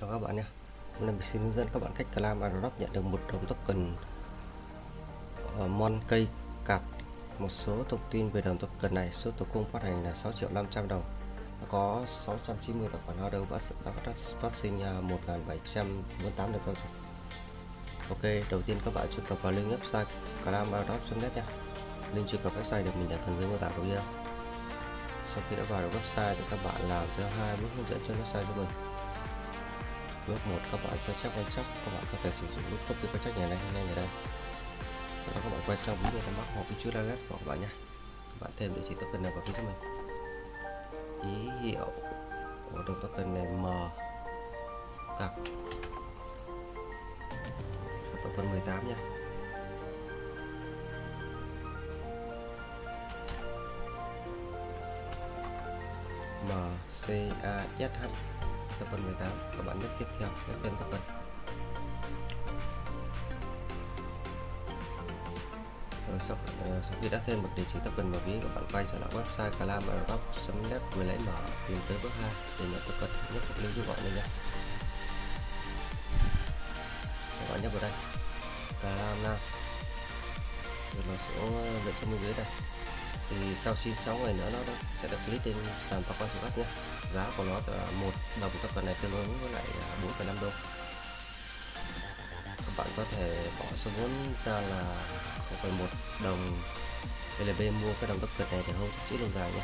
chào các bạn nhé hôm nay mình xin hướng dẫn các bạn cách claim airdrop nhận được một đồng token ờ, mon cây cạt một số thông tin về đồng token này số tổ cung phát hành là 6 triệu 500 đồng. Nó có 690 tài khoản order và phát, phát sinh 1748 được rồi Ok đầu tiên các bạn truy cập vào link website claimairdrop.net nha. Link truy cập website được mình để phần dưới mô tả của video. Sau khi đã vào được website thì các bạn làm theo hai bước hướng dẫn trên website cho mình bước một, các bạn sẽ chắc quan chắc. Các bạn có thể sử dụng nút copy quan chắc này này ngay ở đây. Sau đó các bạn quay sang ví dụ các mắc hoặc ví chữ wallet của các bạn nhé. Các bạn thêm địa chỉ token này vào phía cho mình. Ký hiệu của đồng token này m cặp. Token 18 nhé. M C A S H tập phần 18 các bạn nhấp tiếp theo để tên tập phần rồi ờ, sau, uh, sau khi đã thêm một địa chỉ tập phần vào ví các bạn quay trở lại website calamarabox.net vừa lấy mở tìm tới bước 2 để nhận tập token nhấp vào link gọi này nhé các bạn nhấp vào đây. Calam rồi nó sẽ ờ, lựa cho bên dưới đây. Thì sau 96 ngày nữa nó sẽ được click trên sàn tóc quan nhé. Giá của nó là một đồng này tương ứng với lại 4,5 đô các bạn có thể bỏ số vốn ra là 0,1 đồng LB mua cái đồng đất token này để hold chỉ lâu dài nhé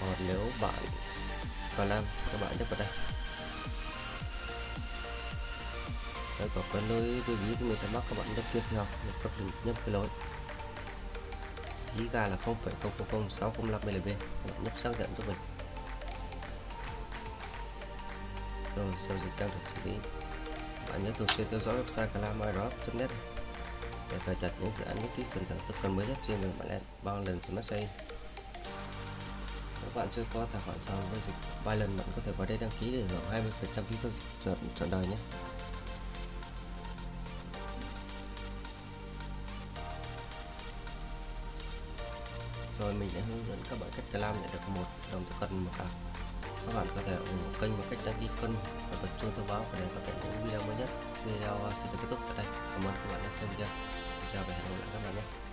còn nếu bạn còn làm các bạn nhấp vào đây. Đây có cái lối lưu ý của người ta mắc các bạn nhấp tiếp theo nhấp các nhấp cái lối. Ý ga là 0,000605 LB các bạn nhấp xác nhận cho mình. Rồi giao dịch đang được xử lý. Bạn nhớ thường xuyên theo dõi website clamirop.net để cập nhật những dự án miễn phí phần thưởng token mới nhất trên mình bạn bao lần smart chain các bạn chưa có tài khoản sàn giao dịch lần bạn có thể vào đây đăng ký để hưởng 20% phí giao dịch chọn, chọn đời nhé. Rồi mình đã hướng dẫn các bạn cách làm nhận được một đồng token một cặp các bạn có thể ủng hộ kênh bằng cách đăng ký kênh và bật chuông thông báo để cập nhật những video mới nhất. Video ờ, xin được kết thúc tại đây. Cảm ơn các bạn đã xem video. Chào và hẹn gặp lại các bạn nhé.